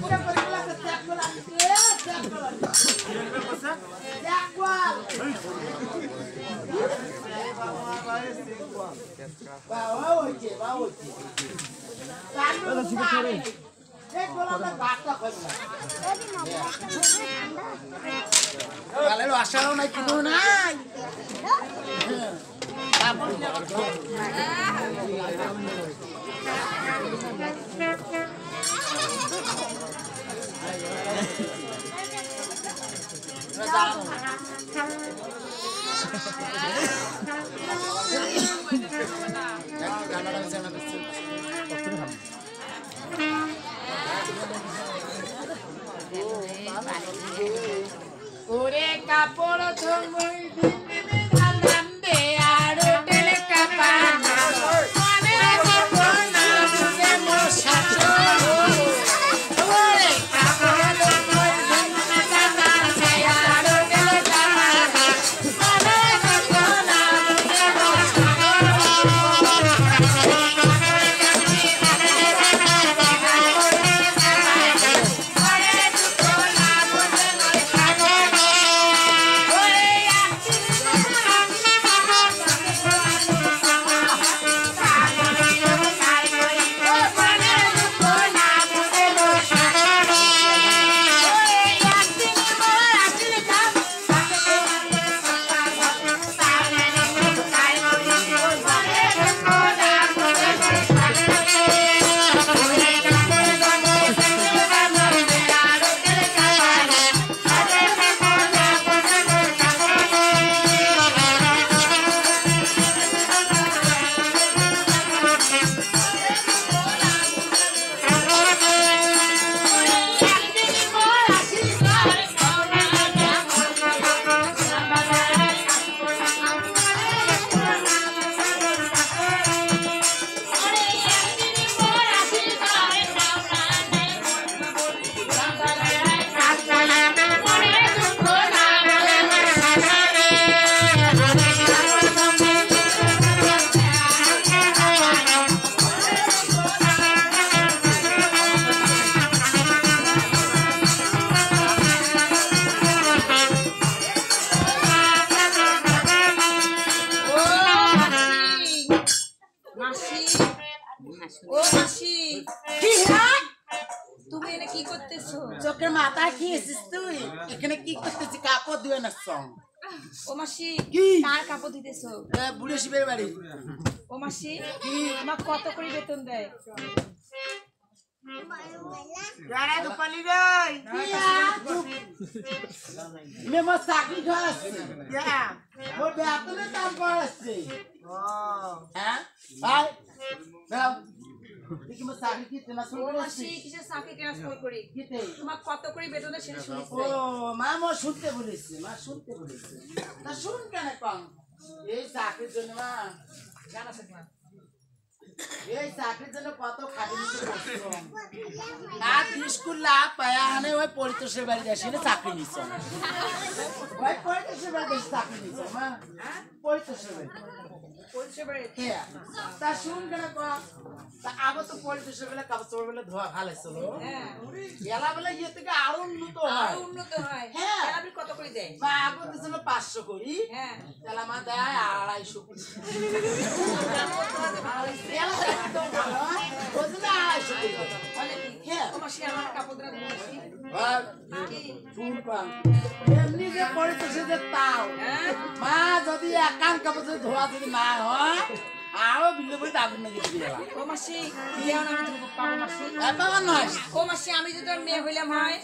পুরো পরিগুলা ত্যাগ করা ত্যাগ করা ত্যাগ করা বাবা হইছে বাবা হইছে তারপরে ঠিক আছে এক গোলাটা গাছটা খাবে না গালের আশাও নাই কোনো নাই ওরে কাপড় ধর্মই দিবি করি। কিতে তোমার কত? করে বেতন দেয় সেটা শুনেছি ও মা মো শুনতে বলেছে মা শুনতে বলেছে। তা শুন কেন কম? এই চাকরির জন্য মা জানা আছে এই চাকরির না চাকরি নিচ্ছ। ওই চাকরি নিচ্ছ মা পরিতোষের বাড়ি হ্যাঁ তা শুন কেন তা আবার তো পরিতোষের বেলা কাপড় বেলা ধোয়া ভালো ছিল হ্যাঁ। এলা বেলা ইয়ে থেকে আরও উন্নত হয়। উন্নত হয়। হ্যাঁ। কত করে দেয় মা আগে দিছিল পাঁচশো করি। হ্যাঁ। মা দেয় আড়াইশো করি। এলা একদম ভালো, বুঝলি? আড়াইশো করি। হ্যাঁ। ও মাসি আমার কাপড় দেয় মাসি আর কি ফুল পান। এমনি যে পড়েছে যে তাও। হ্যাঁ। মা যদি একান কাপড় ধোয়া যদি না হয় আরও বিলে দিয়ে ও মাসি দেও না আমি তুমি পাবো মাসি? এবার নয়। ও মাসি আমি যদি তোর মেয়ে হইলাম হয়?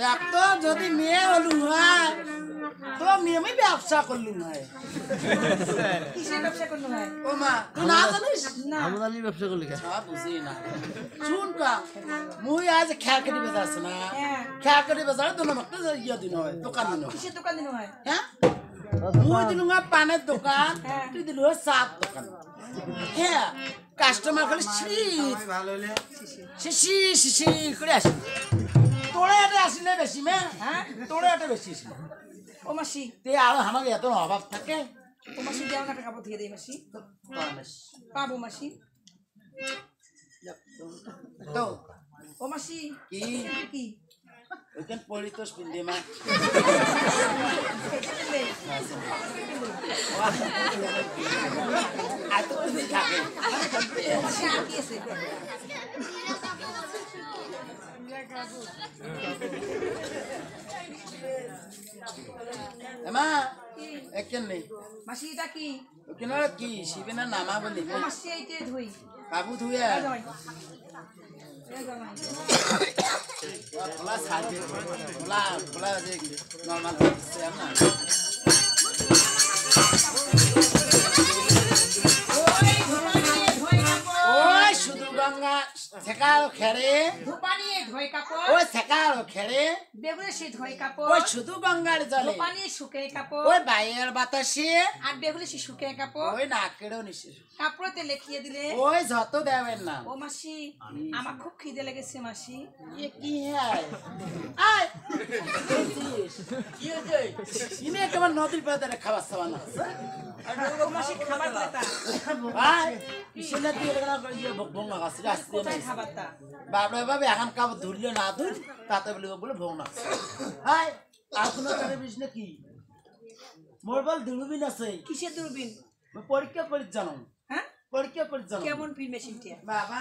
দেখ তো যদি মেয়ে হলু হয়? তো মেয়ে আমি ব্যবসা করলুম হয়। কিসের ব্যবসা হয়? ও মা তুই না জানিস? না। আমদানি ব্যবসা করলি কে সব বুঝি না। শুন কা মুই আজ খেয়াকাটি বেজাস না? খেয়াকাটি বেজার দোনো মাত্র ইয়ে দিন হয় দোকান দিন হয়। কিসের দোকান দিন হয়? হ্যাঁ? মুই দিলুম পানের দোকান হ্যাঁ। তুই দিলু চাপ দোকান। হ্যাঁ কাস্টমার খালি শীত শিশি শিশি করে আসি। তোরে এটা আসিলে বেশি মে হ্যাঁ? তোরে এটা বেশি আসিল ও মাসি। তে আর আমাকে এত অভাব থাকে। ও মাসি দেও না টাকা দিয়ে দেই মাসি। পাবো মাসি। তো। ও মাসি কি? কি? ওইখান পরিতোষ পিন্ডে মা। এটা দিলে এত কিছু থাকে ও মাসি আর কি আছে মা একেন নেই মাসি এটা কি ওখানে কি শিবেনা নামা বলি ও মাসি এইটাই ধুই কাবু ধুয়ে এই জামাই। গঙ্গা সেকাল খেড়ে ধুপানি ধোয় কাপড়। ওই সেকাল খেড়ে বেগুনে সে ধোয় কাপড়। ওই শুধু গঙ্গার জলে ধুপানি শুকে কাপড়। ওই বাইরের বাতাসে আর বেগুনে সে শুকে কাপড়। ওই নাকেরও নিশে কাপড়তে লেখিয়ে দিলে ওই যত দেবেন না। ও মাসি আমার খুব খিদে লেগেছে মাসি। এ কি হ্যায় আয়! কি হয়েছে ইনে কেমন নদীর পাড়ে খাবার সাবান আছে? আর মাসি খাবার দাতা ভাই শুনে তুই ভঙ্গা গাছ। বাবরে এখন কাব ধরলে না ধর তাতে বলে বলে না। আর কোনো বিষ নাকি? মোর বল আছে। কিসের দূরবীন? পরীক্ষা করে জানো হ্যাঁ? পরীক্ষা করে জানো কেমন ফিল্ম মেশিনটা বাবা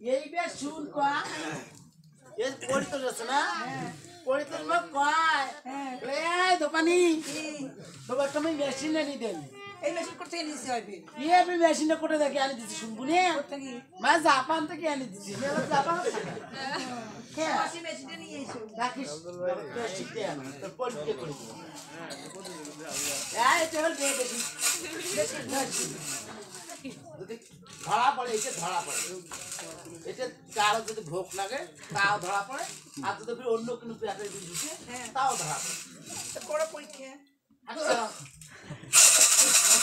এই বে শুন কয়া এই পরিতোষ আছে না? পরিতোষ কয়? হ্যাঁ। এই দোকানি কি? তোমার তুমি মেশিন এনে দেন। এই মেশিন করতে নিতে হবে ইয়ে আমি মেশিনটা কোটে দেখে আনি দিচ্ছি শুনব নে? কি মা জাপান থেকে আনি দিচ্ছি জাপান হ্যাঁ ধরা পড়ে এটা ধরা পড়ে। এটা কারও যদি ভোগ লাগে তাও ধরা পড়ে। আর যদি অন্য কোনো পেঁয়াজের বীজ ঢুকে তাও ধরা পড়ে। তো পরীক্ষা। আচ্ছা।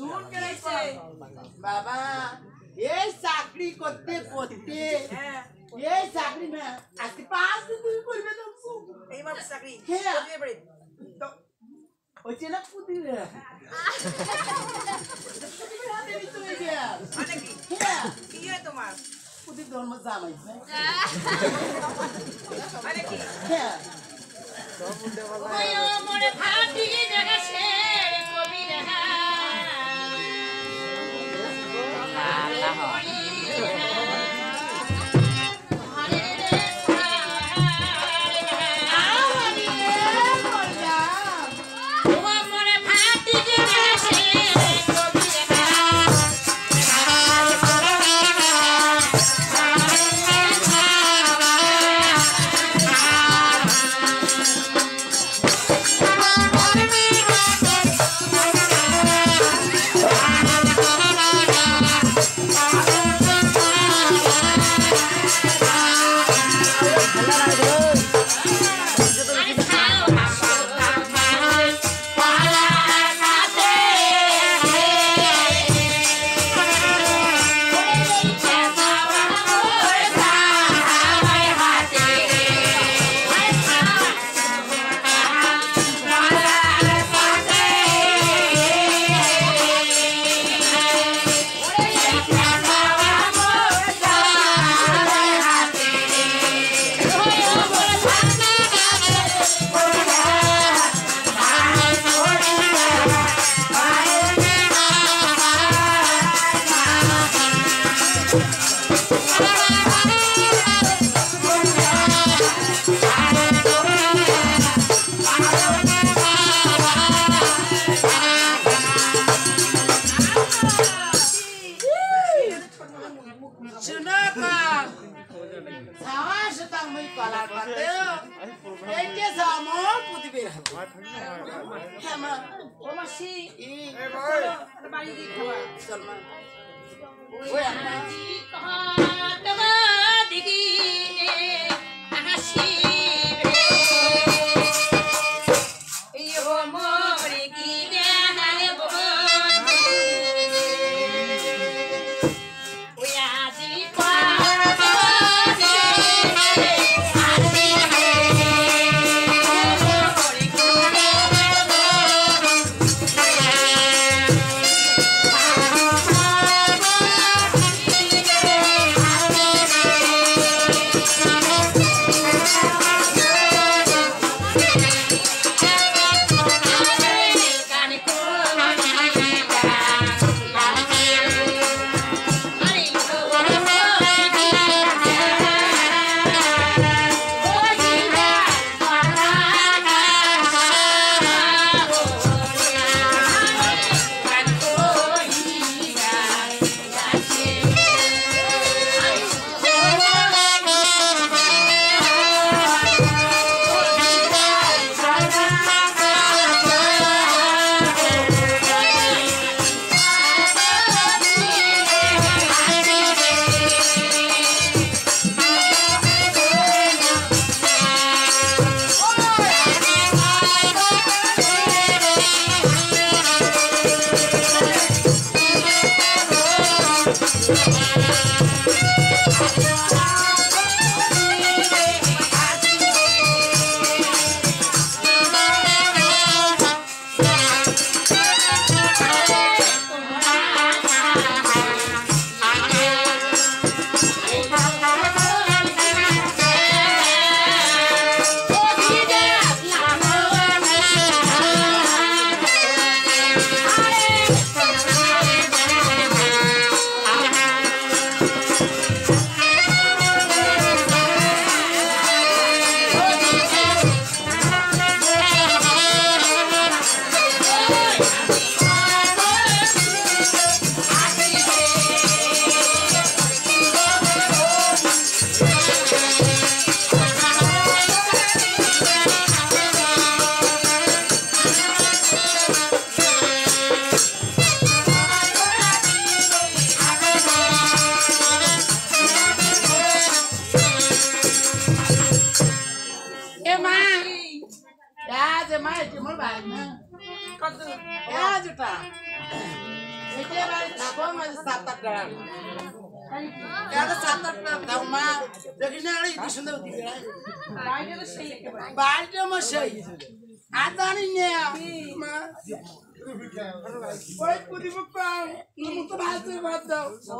শুন কেলাইছে বাবা এই চাকরি করতে করতে হ্যাঁ। এই চাকরি না আজকে পাঁচ দিন তুমি করবে তো এইবার চাকরি। হ্যাঁ। করবে এবারে। তো পুতি রে হাতে নিতে হয়ে মানে কি? হ্যাঁ। কি হয় তোমার? পুতি ধর্ম জামাইছে মানে কি? হ্যাঁ। শুনো শতাং মই কলার পাতে এই যে সামো পুতি বের হবে হ্যাঁ মা ও মাসি ই চলো, বাড়ি দিয়ে খাওয়া চল মা ওই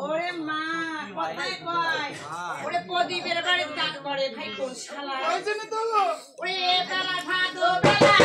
ওরে মা কথায় কয়। ওরে প্রদীপের বাড়ির কাজ করে ভাই কোন শালা ওই জন্য তো ওরে বেলা ভাদো বেলা।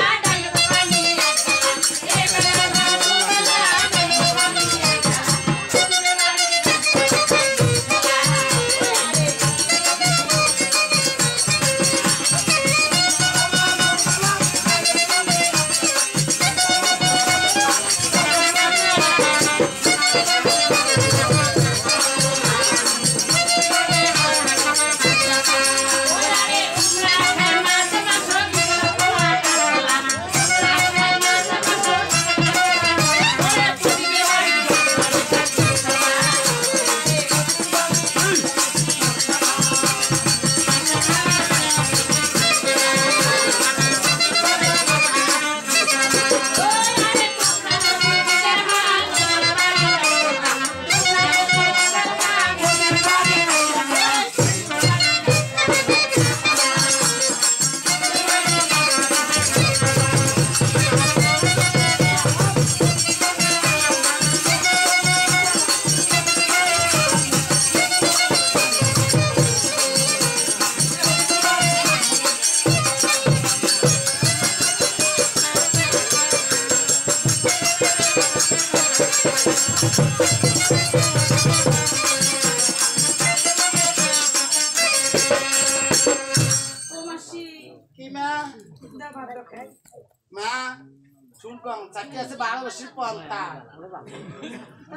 চাকরি আছে বারো বছর পন্তা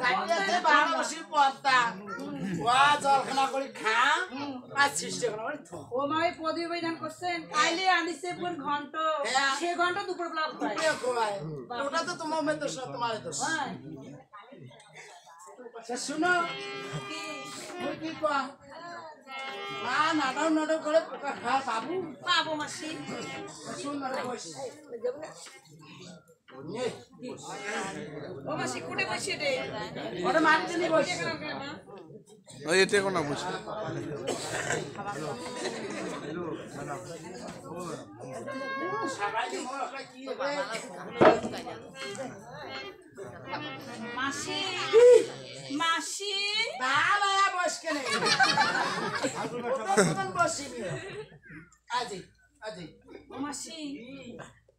চাকরি আছে বারো বছর পন্তা ওয়া জলখানা করে খা। আর সৃষ্টি করে ও মা ওই প্রদীপ ভাই করছেন? কাইলে আনিছে কোন ঘন্ট। হ্যাঁ। সে ঘন্ট দুপুর বেলা খায় খোয়ায়। ওটা তো তোমার মেয়ে দোষ তোমার দোষ। শুনো। কি মুই কম মা নাটক নাটক করে পোকা খা পাবো পাবো মাসি। শুন নাটক মাসি? মাসি মাসি না ভাইয়া বস কেনে ওটা তখন বসিবি আজি আজি মাসি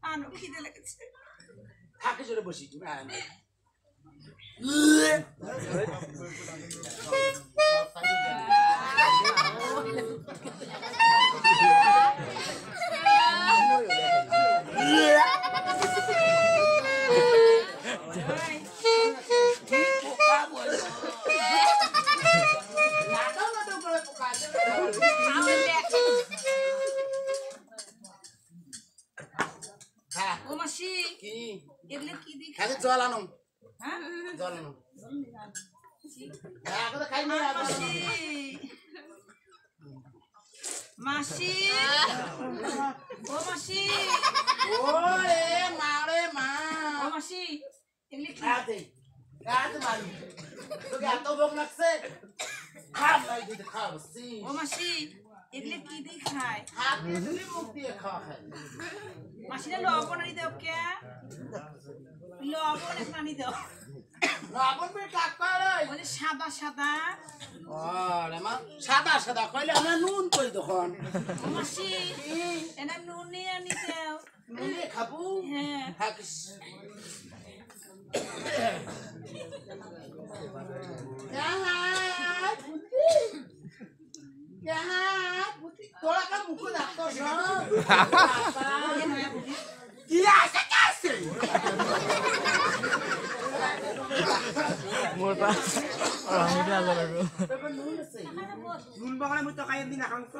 আনো খিদে লেগেছে থাকে জোরে বসি তুমি আয় না। নাটক নাটক করে হ্যাঁ এগুলো কি দিক খালি জল আনো হ্যাঁ জল আনো হ্যাঁ মাসি। ও মাসি। ওরে মা রে মা। ও মাসি এগুলো আতে আতে মারি। তোকে এত ভোগ লাগছে। খাব নাই দিতে খাব সি ও মাসি এগুলো কি দিয়ে খায়? হাত দিয়ে মুখ দিয়ে খাওয়া খাই মাসিরা লবণ আনি দাও কে? লবণ একটু আনি দাও। লবণ পে কাক করে ওই যে সাদা সাদা। ওরে মা সাদা সাদা কইলে আমরা নুন কই তখন? ও মাসি এনা নুনে আনি দাও। নুনে খাব? হ্যাঁ। থাকিস আলো লাগো নুন বাগানে মুই তো দিন এখন তো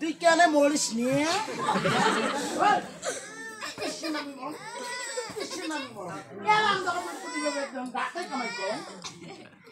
তুই কেন মরিস নিয়ে ও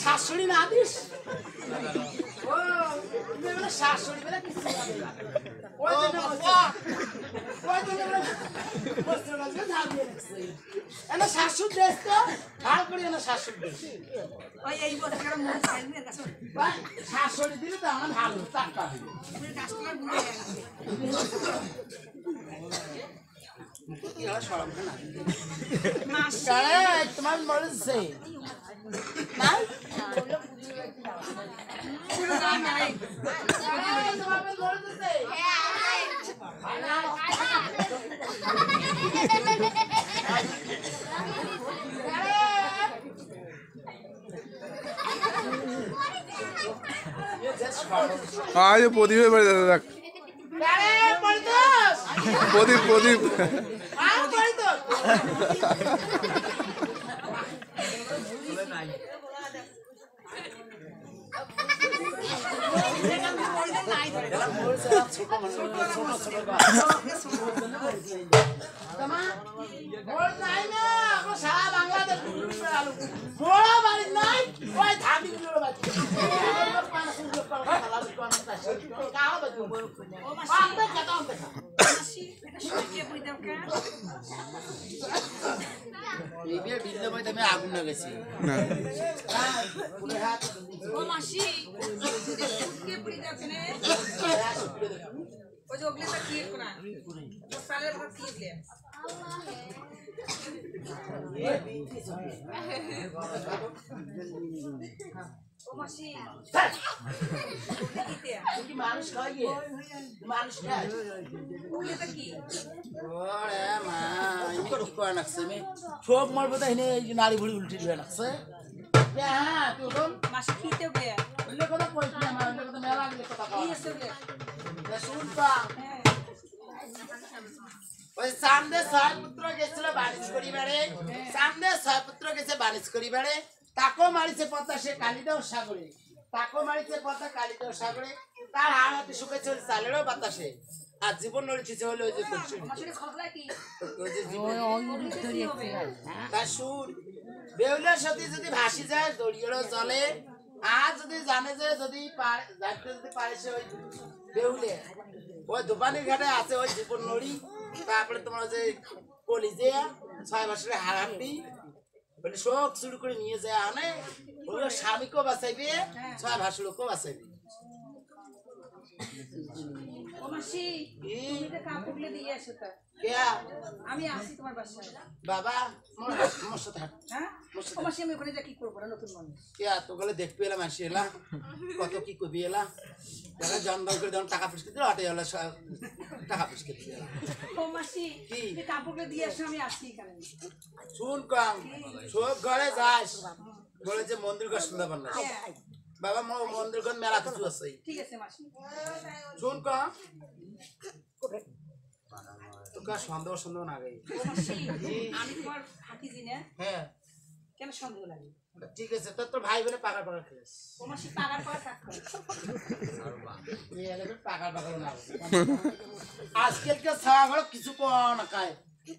শাশুড়ি না দিস ও শাশুড়ি বলে কিছু ওই জন্য বলে মস্তর গাছকে ঝাড়িয়ে রাখছে এনে শাশুড় দেশ তো ভালো করি এনে শাশুড়? দেশ ওই এই বছর গাছ ভাই, শাশুড়ি দিলে তো আমার ভালো টাকা তোমার মরেছে। আজ প্রদীপের বাড়ি দাদা দেখ প্রদীপ প্রদীপ আর পড়তোস ছোট মানুষ ছোট ছোট তোমার মোর নাই না ও সারা বাংলাদেশ ঘুরে বেড়ালো মোড়া বাড়ি নাই ওই ধাবি গুলো বাড়ি ও মাসি আগুন গেছি না ও মাসি ওই যে ওগুলো তো কি করা ও সালের ভাত কি দিলে ও মাসি দিতে মানুষ খাই মানুষ খায় সব মারবো তাই নারী ভুড়ি উল্টি হ্যাঁ ওই সামনে ছয় পুত্র গেছিল বাণিজ করিবারে। সামনে ছয় পুত্র গেছে বাণিজ করিবারে। তাকো মারিছে পথা সে কালিদাও সাগরে। তাকো মারিছে পথা কালিদাও সাগরে। তার হাড়াতে শুকেছে চালেরও বাতাসে। আর জীবন নড়িছে হলো ওই যে কচুরি মাসির খবর কি? ওই যে জীবন কি হবে তা শুন বেউলের সাথে যদি ভাসি যায় দড়িয়েরও জলে আর যদি জানে যে যদি পারে- যাইতে যদি পারে সে ওই বেউলে ওই দোকানের ঘাটে আছে ওই জীবন নড়ি তারপরে তোমার যে কলিজে ছয় বছরের হারাপি বলে শোক শুরু করে নিয়ে যায় আনে। ওই স্বামীকেও বাঁচাইবে ছয় ভাসুরকেও বাঁচাইবে। কাপড়গুলো দিয়ে আসো তা। কেয়া আমি আসি তোমার বাসায়। বাবা মোর সাথে হাঁট। হ্যাঁ? আমি ওখানে যা কি করব না নতুন মানুষ। এলাম আসি কত কি কবি যারা করে যখন টাকা ফুসকে দিল অটে এলা সব টাকা ফুসকে দিল। ও মাসি কি? কাপড়গুলো দিয়ে আসো আমি আসি এখানে। শুন কম সব ঘরে যাস। বলে যে মন্দির ঘর সুন্দরবন না। হ্যাঁ, বাবা মোর মন্দির ঘর মেলা কিছু আছে। ঠিক আছে মাসি। শুন কম। তোকে সন্দেহ সন্দেহ না গে ও মাসি আমি তোমার ভাতিজি না। হ্যাঁ। কেন সন্দেহ লাগে? ঠিক আছে তোর তোর ভাই বোনে পাকা পাকা খেলিস। ও মাসি পাগার পর থাকতো পাকা পাকা না আজকালকে ছাগল কিছু পাওয়া না খায়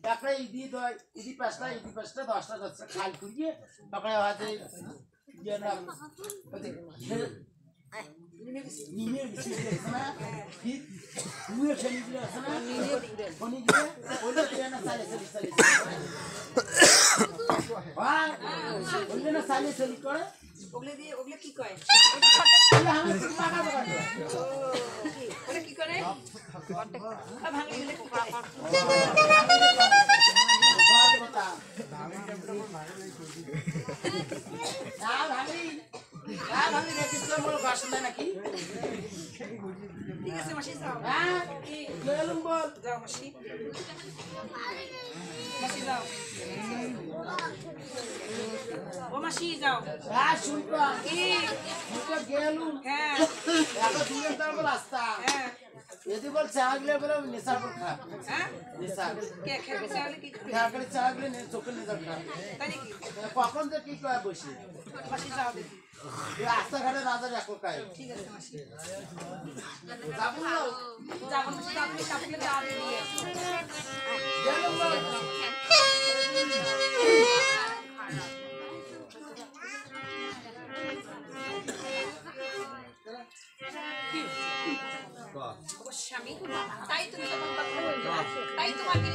তারপরে ইদি দয় ইদি পাঁচটা ইদি পাঁচটা দশটা দশটা খাল করিয়ে তারপরে হয়তো ইয়ে না নিমের বিচি আছে না ঠিক ফেলি দিলে আছে না ফনি দিয়ে ওইটা দিয়ে না সালে সালে সালে ওইটা না সালে সালে করে ওগুলো দিয়ে ওগুলো কি করে তাহলে আমি পাকা পাকা ওটা কি করে ভাঙলে। গেলে কি করে না ভাঙি হ্যাঁ ও মাসি যাও। হ্যাঁ শুনতো কি? গেলুম হ্যাঁ। এত দূরে রাস্তা। হ্যাঁ। বলে নেশার পর খারাপ হ্যাঁ? নেশা কে খেতে চাইলে কি করে চা করে চা গেলে নে- চোখের নেশার খারাপ তাই নাকি কখন যে কি করে বসে? মাসি যাও দেখি। এই রাস্তাঘাটে রাজা রাখো কাই। ঠিক আছে মাসি। যাব না। যাব কাপড়ে যাওয়া দিয়ে গেলুম বল ও স্বামী তাই তুমি তাই তোমাকে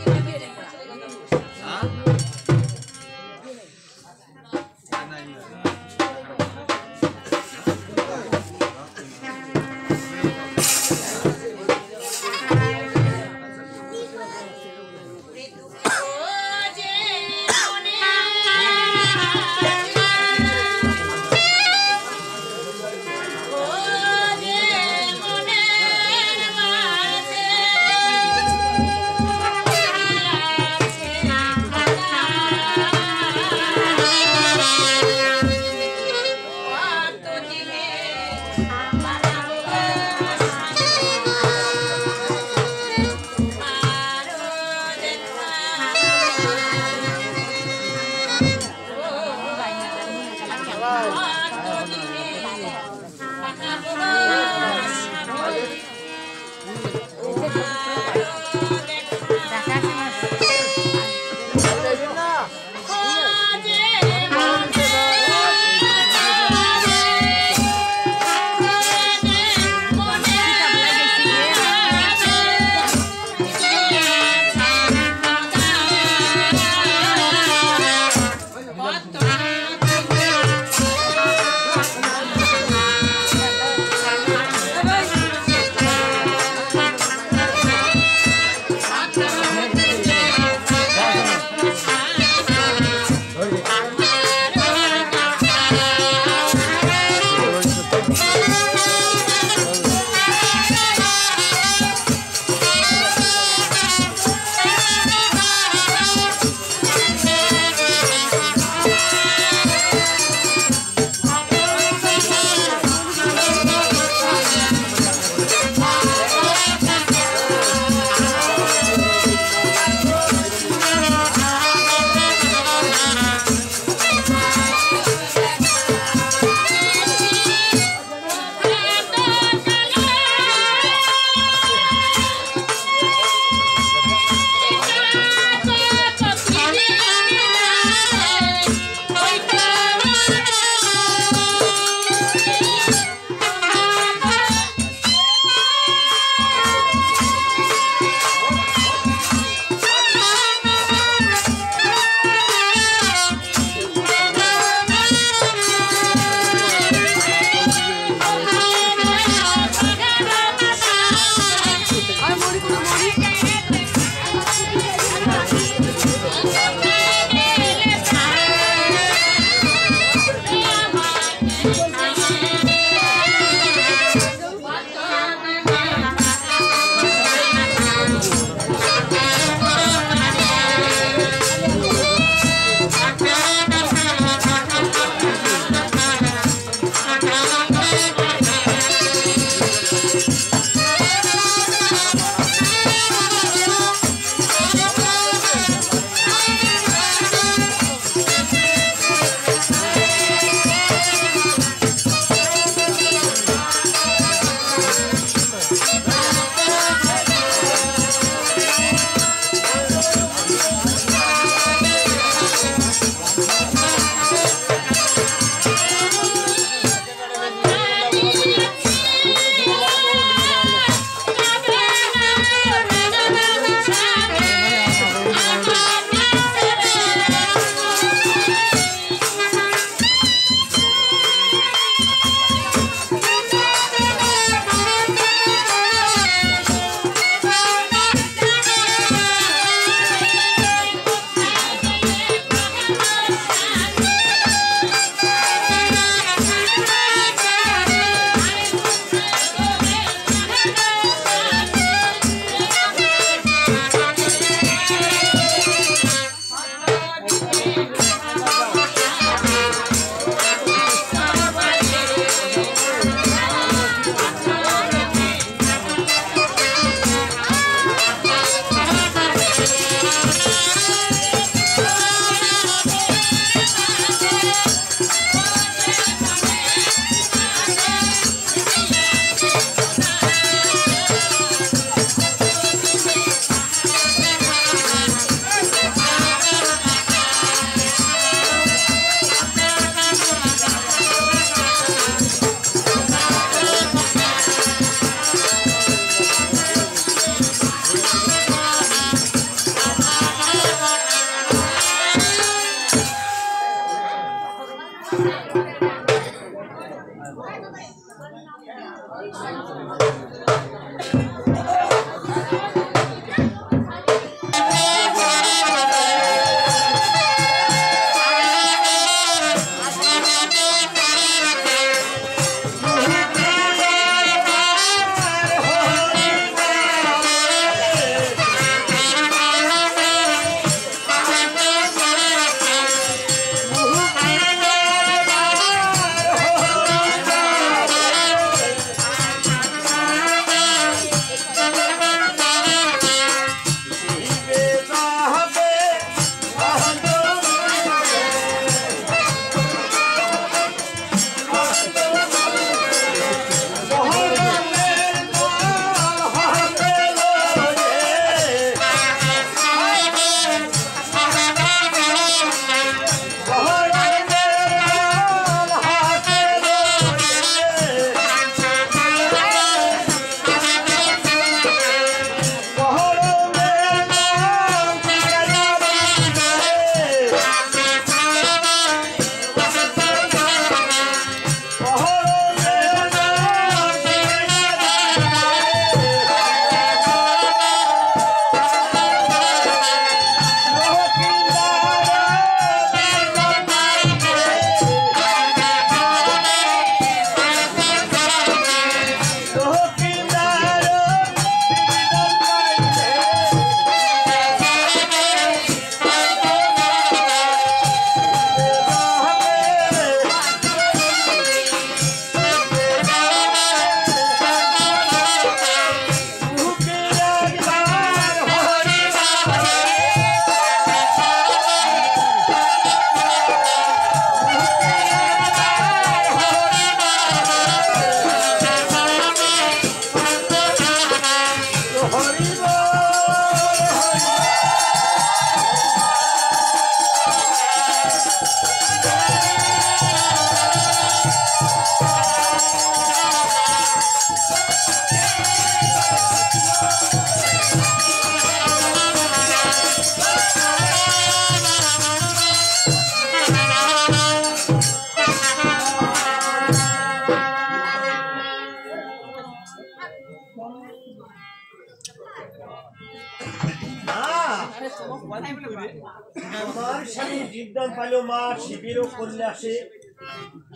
শিবিরও করলে আসে।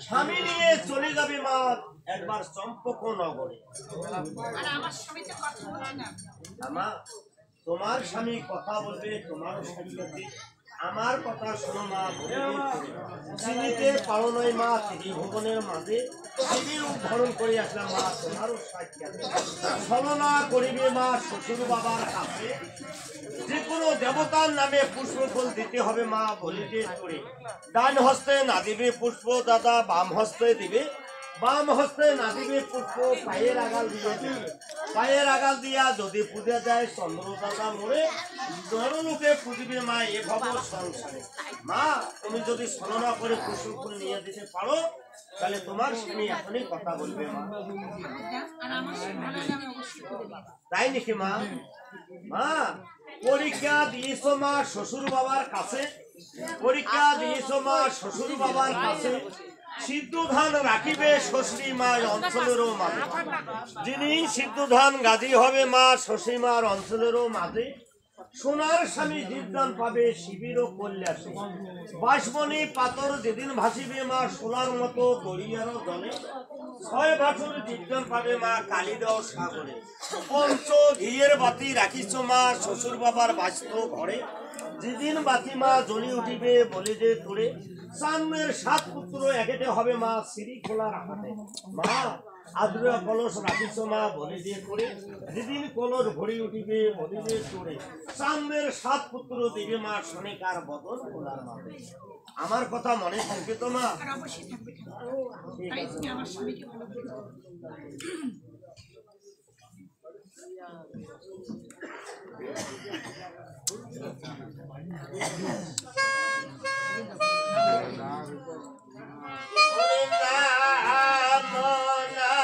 স্বামী নিয়ে চলে যাবে মা একবার চম্পক নগরে। তোমার স্বামী কথা বলবে তোমার স্বামী আমার কথা শোনো মা চিনিতে পারো নয় মা ত্রিভুবনের মাঝে শিবির উদ্ধারণ করে আসলাম মা সাক্ষী ছলনা করিবে মা, শ্বশুর বাবার কাছে। যে কোনো দেবতার নামে পুষ্পফল দিতে হবে মা, বলিতে করে ডান হস্তে না দিবে পুষ্প, দাদা বাম হস্তে দিবে। বাম হস্তে না পুষ্প পায়ের আগাল পায়ের আগাল দিয়া যদি পূজা যায় চন্দ্র দাদা মরে মা এ সংসারে। মা, তুমি যদি করে পুষ্পফুল নিয়ে দিতে পারো, তাহলে তোমার স্বামী এখনই কথা বলবে মা। তাই নাকি মা? মা, পরীক্ষা দিয়েছ মা শ্বশুর বাবার কাছে? পরীক্ষা দিয়েছ মা শ্বশুর বাবার কাছে? সিদ্ধ ধান রাখিবে শ্বশুরি মা অঞ্চলেরও মাঝে। যিনি সিদ্ধ ধান গাজী হবে মা শ্বশুরি মার অঞ্চলেরও মাঝে, সোনার স্বামী জীবদান পাবে শিবিরও কল্যাসে বাসমণি পাতর যেদিন ভাসিবে মা সোনার মতো দরিয়ারও জলে, ছয় বছর জীবদান পাবে মা কালিদাও সাগরে। পঞ্চ ঘিয়ের বাতি রাখিছ মা শ্বশুর বাবার বাস্ত ঘরে, যেদিন বাতি মা জ্বলি উঠিবে বলে যে তোরে সামনের সাত পুত্র একেটে হবে মা সিঁড়ি খোলা রাখাতে। মা আদ্রা কলস রাখিছ মা বলে দিয়ে করে। যেদিন কলস ভরি উঠিবে বলে দিয়ে তোরে সামনের সাত পুত্র দিবে মা শনিকার বদন খোলার মাঝে। আমার কথা মনে থাকবে তো মা? আছে। নাম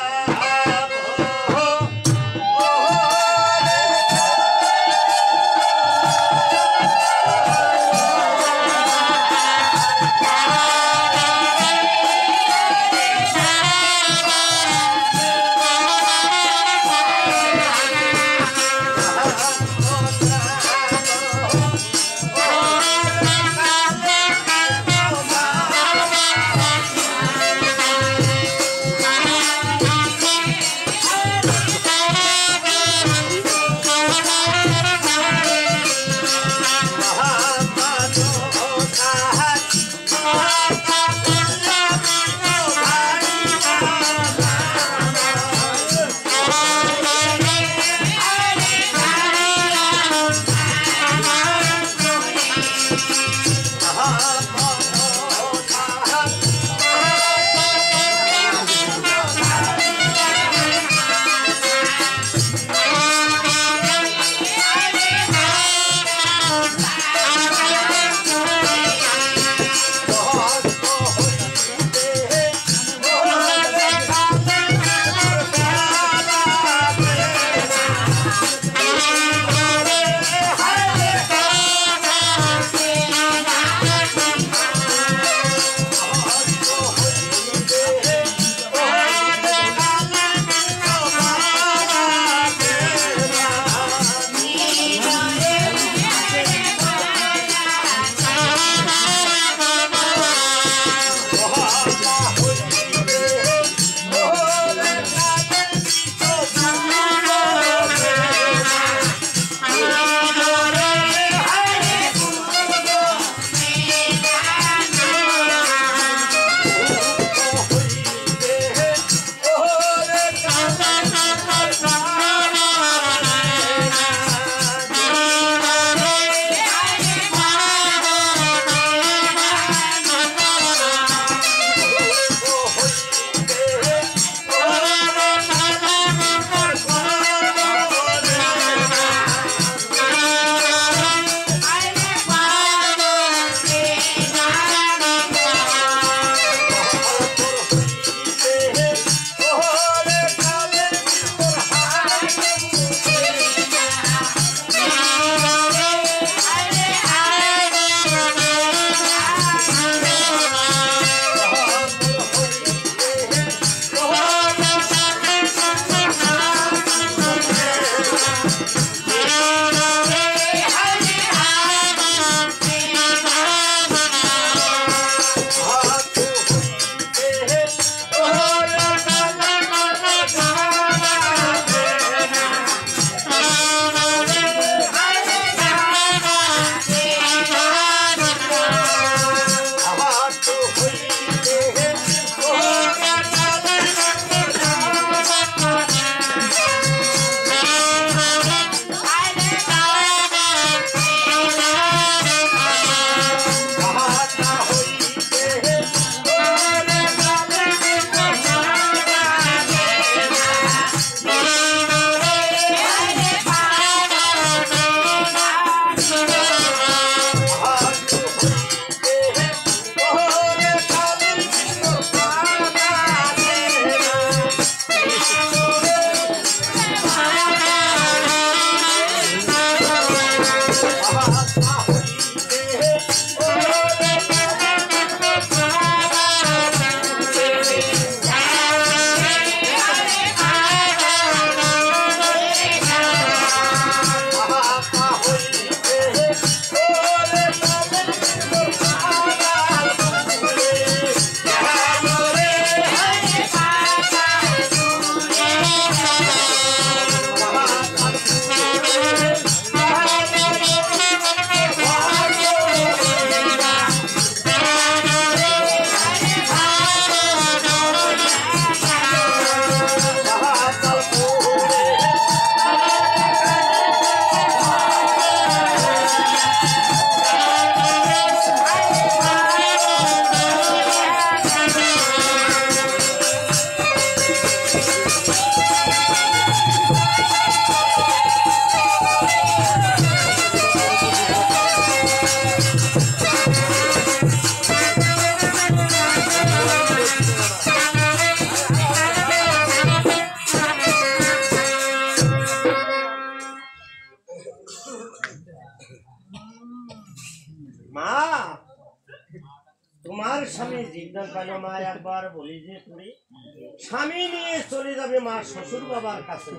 শ্বশুর বাবার কাছে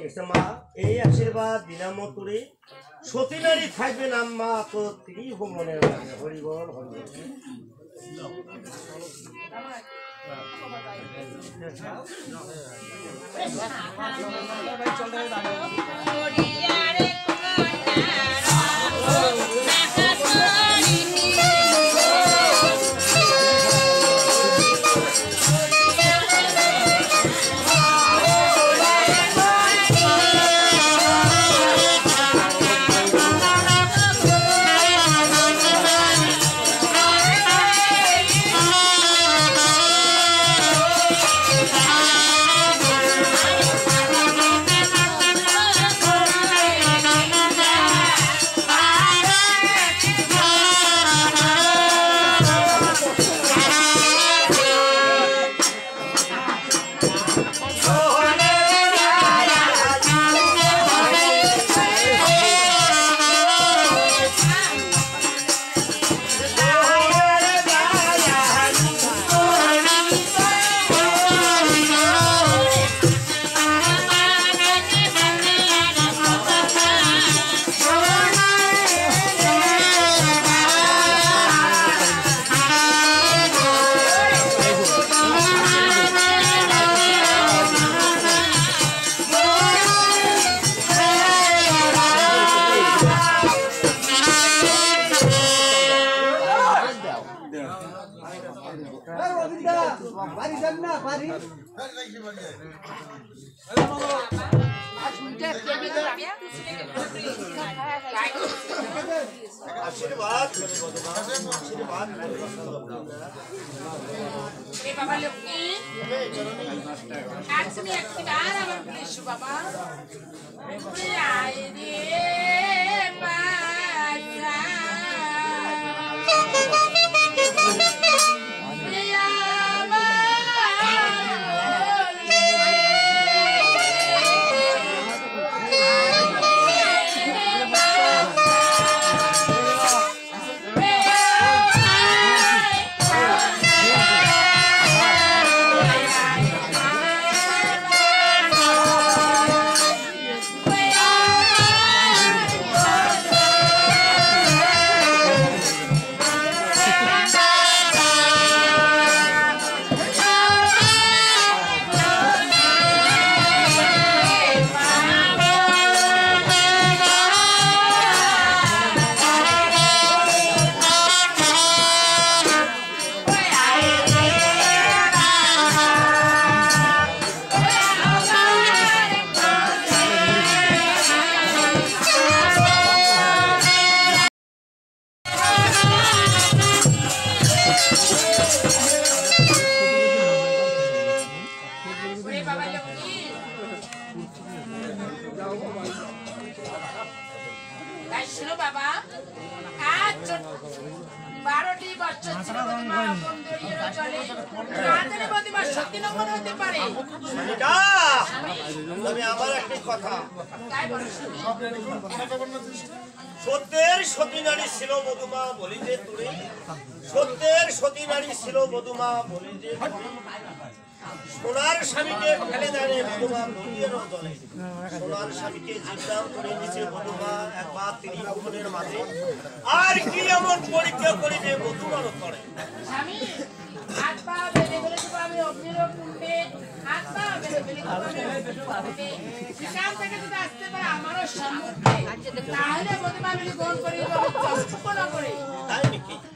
আছে মা, এই আশীর্বাদ দিলাম তোরে সতী নারী থাকবে না মা, তো মনে হরিবল হরিবল আশীর্বাদ আশীর্বাদ রে বাবা লক্ষ্মী আজ তুমি একবার আমার প্রিয় বাবা আয় রে বাজা তবে আমার একটি কথা। সত্যের সতী নারী ছিল মধুমা বলি যে তুই সত্যের সতী নারী ছিল মধুমা বলি যে। সোনার স্বামীকে ফেলে মধুমা নদীর জলে সোনার স্বামীকে জিজ্ঞাম করে একবার তিনি ভুবনের মাঝে। আর কি এমন পরীক্ষা করে তাহলে গ্রহণ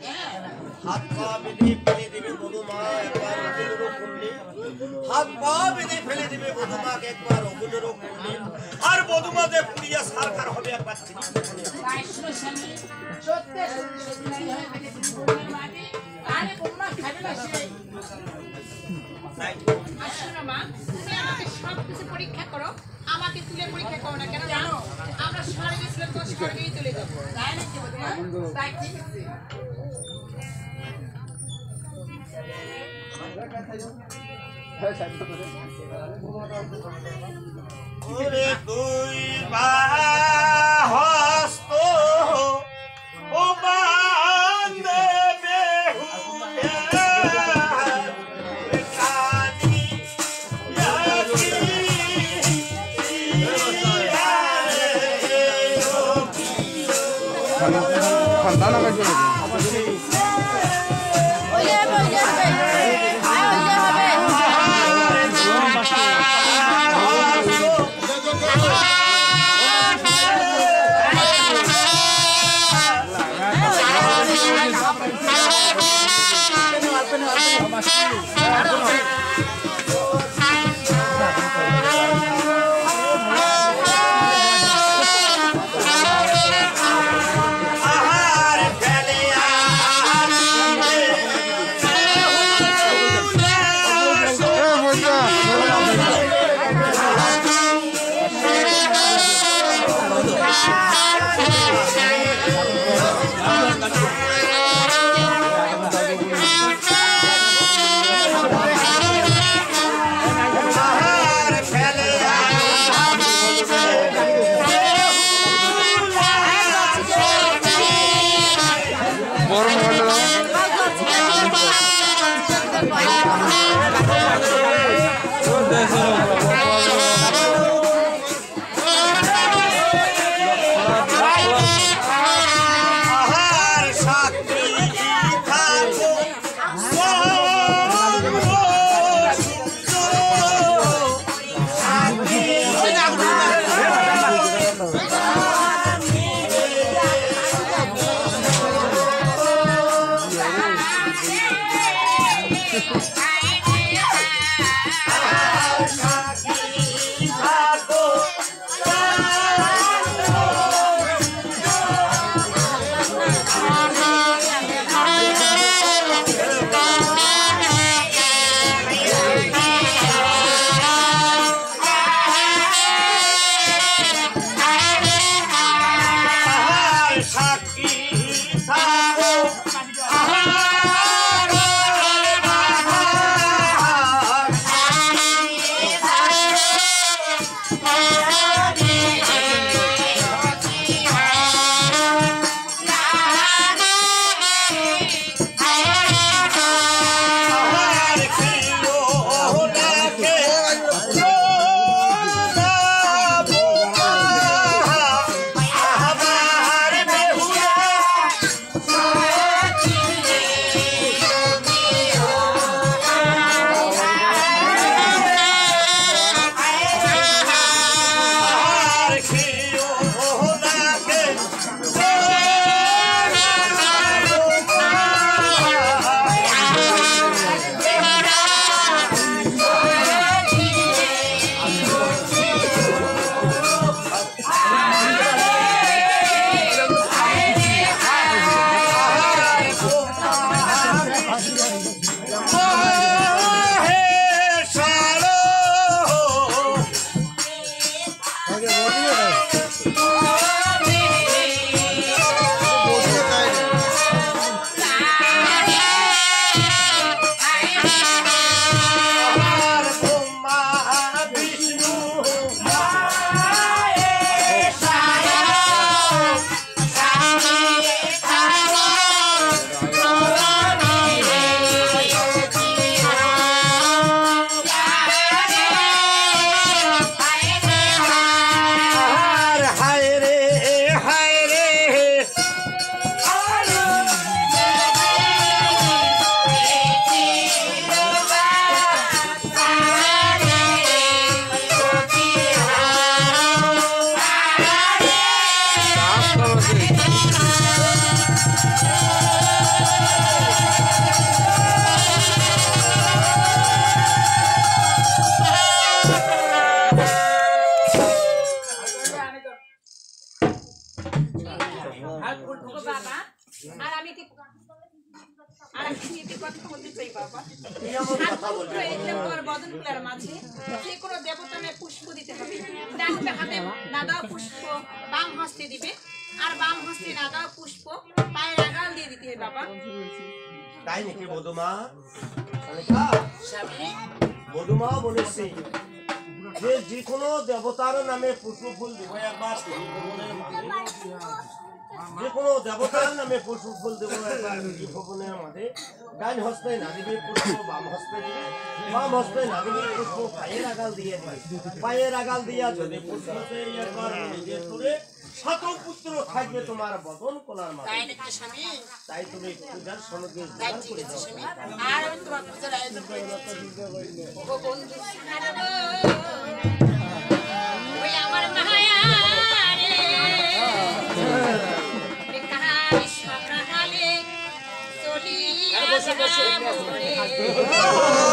হ্যাঁ। হাত পা বেঁধে ফেলে দেবে মধুমা হাত পা বেঁধে ফেলে দেবে মধুমাকে একবার অগুনের কুণ্ডে আর মধুমাতে পুড়িয়া সারকার হবে একবার পরীক্ষা করো আমাকে তুলে পরীক্ষা করো না কেন জানো আমরা ওরে তুই বাহস্ত ও বান্দে বেহুয়া 간단하게 해야 돼. Música ডান হস্তে না দিবে পুষ্প বাম হস্তে দিবে। বাম হস্তে না দিবে পুষ্প পায়ের আগাল দিয়ে দিবে। পায়ের আগাল দিয়া যদি পুষ্পতে একবার নিজে তুলে শত পুত্র থাকবে তোমার বদন মাঝে। তাই নাকি স্বামী। তাই তুমি পূজার তাই ঠিক আছে স্বামী। আর আমি তোমার পূজার আয়োজন করে দিচ্ছি। বন্ধু Yes, yes, yes.